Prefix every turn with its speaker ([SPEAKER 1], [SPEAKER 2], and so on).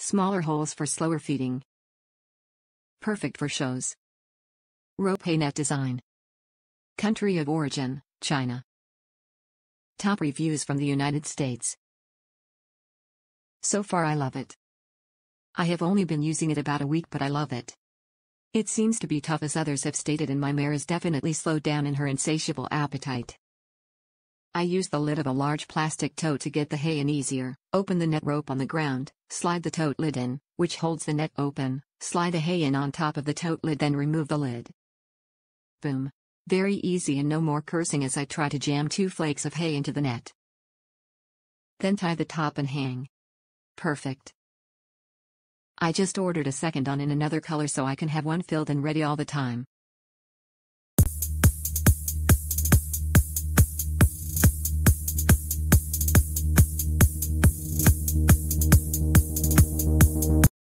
[SPEAKER 1] Smaller holes for slower feeding. Perfect for shows. Rope net design. Country of origin, China. Top reviews from the United States. So far I love it. I have only been using it about a week but I love it. It seems to be tough as others have stated and my mare is definitely slowed down in her insatiable appetite. I use the lid of a large plastic tote to get the hay in easier, open the net rope on the ground, slide the tote lid in, which holds the net open, slide the hay in on top of the tote lid then remove the lid. Boom. Very easy and no more cursing as I try to jam two flakes of hay into the net. Then tie the top and hang. Perfect. I just ordered a second on in another color so I can have one filled and ready all the time.